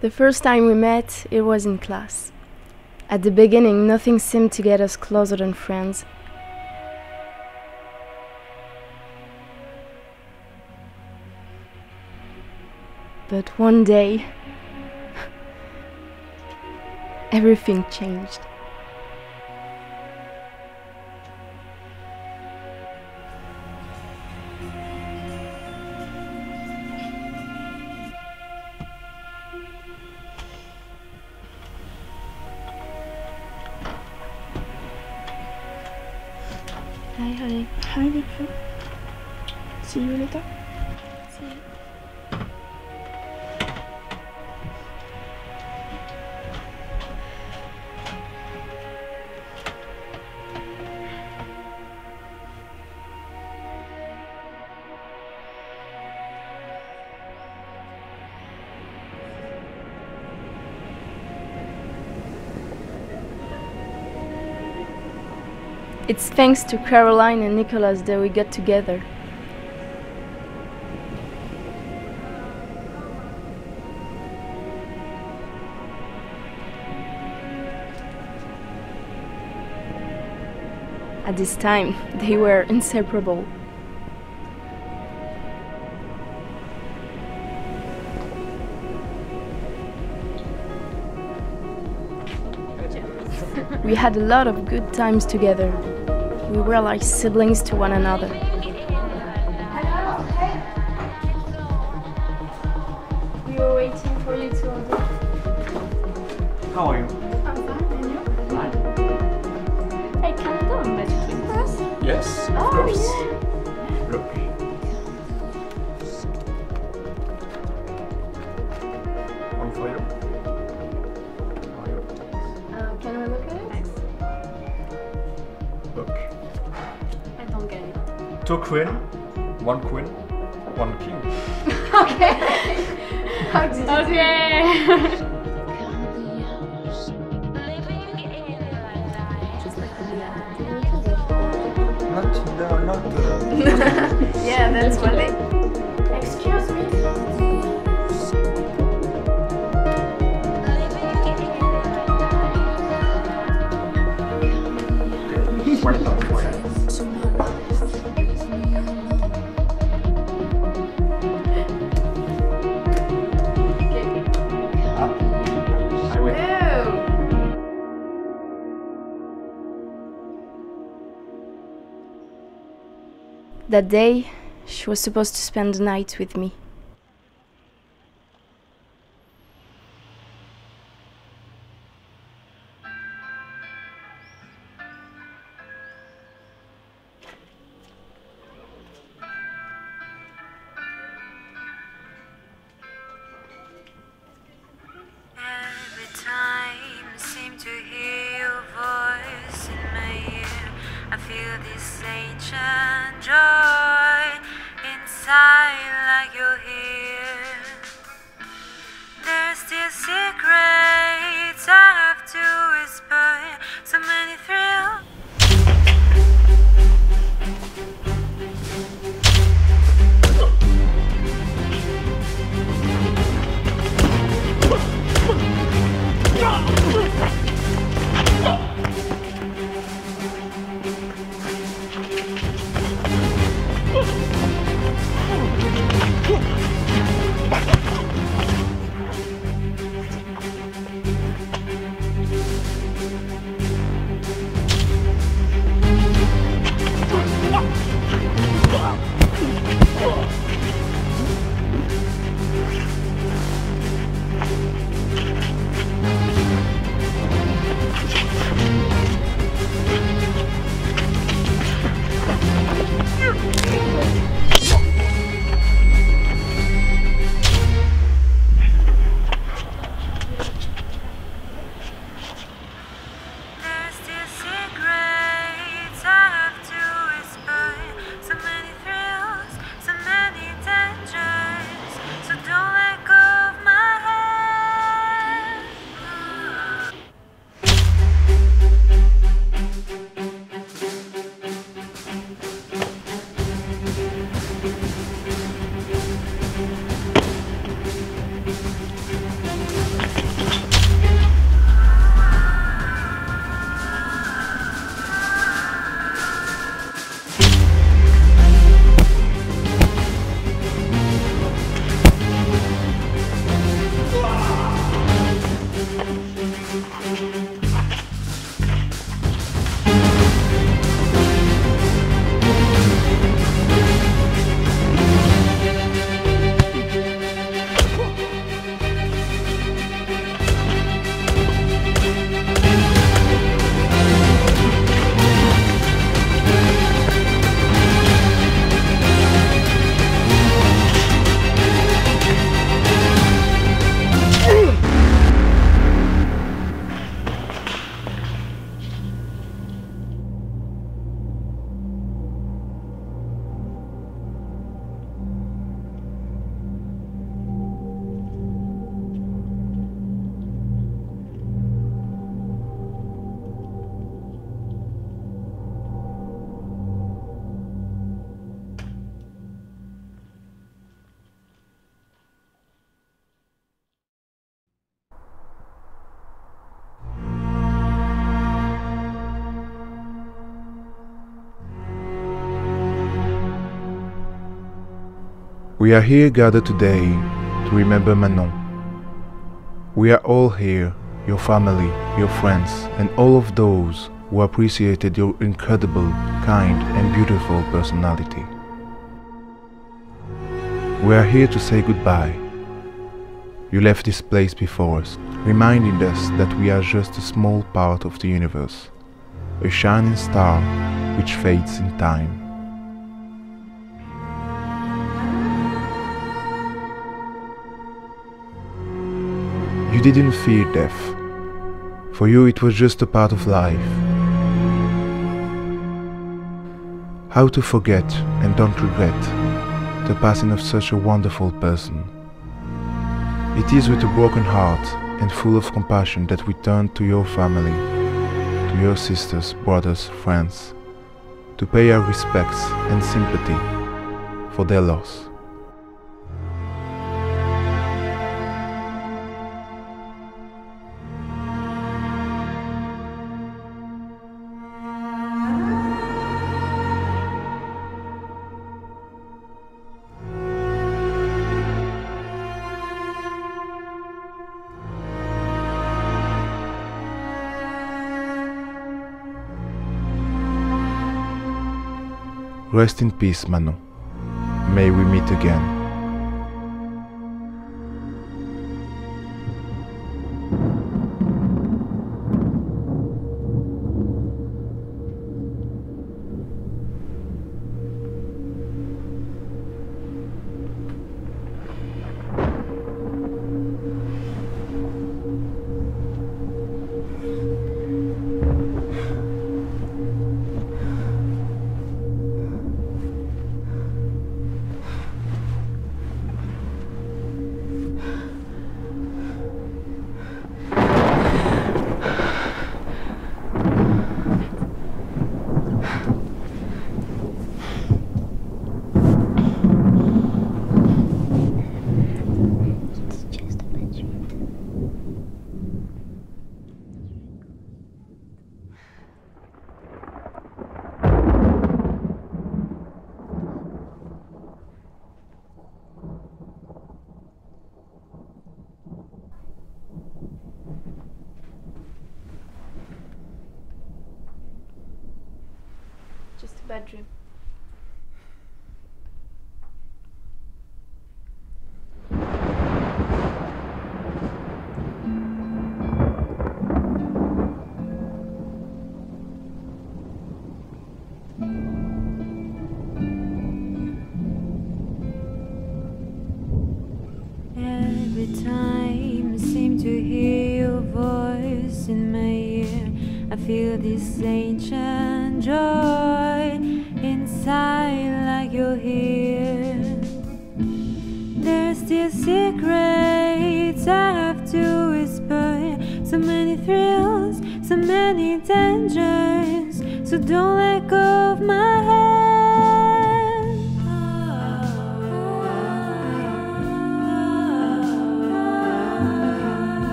The first time we met, it was in class. At the beginning, nothing seemed to get us closer than friends. But one day, everything changed. はいはい。配列。しぐれた。It's thanks to Caroline and Nicholas that we got together. At this time, they were inseparable. We had a lot of good times together. We were like siblings to one another. We were waiting for you to order. How are you? Fine. Hey, can I go and magic trick for us? Yes, of Oh, course. yeah. Look. One for you. Two queen, one queen, one king. Okay. Not, no, not. Uh, Yeah, that's what That day, she was supposed to spend the night with me. Ancient joy inside, like you're here. There's still secrets I have to whisper, We are here gathered today to remember Manon. We are all here, your family, your friends, and all of those who appreciated your incredible, kind, and beautiful personality. We are here to say goodbye. You left this place before us, reminding us that we are just a small part of the universe, a shining star which fades in time. You didn't fear death. For you, it was just a part of life. How to forget and don't regret the passing of such a wonderful person. It is with a broken heart and full of compassion that we turn to your family, to your sisters, brothers, friends, to pay our respects and sympathy for their loss. Rest in peace, Manon. May we meet again. Bedroom. Every time I seem to hear your voice in my ear, I feel this ancient joy inside, like you're here. There's still secrets I have to whisper. So many thrills, so many dangers. So don't let go of my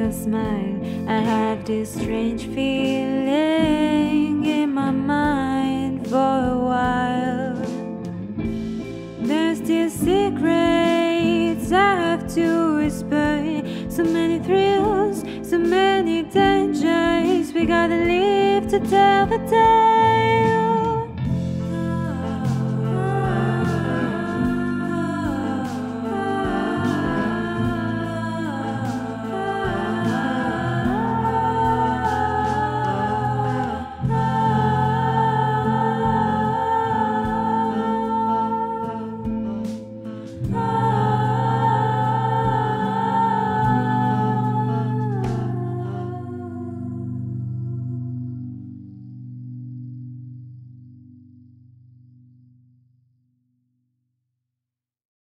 your smile, I have this strange feeling in my mind for a while. There's still secrets I have to whisper. So many thrills, so many dangers. We gotta live to tell the tale.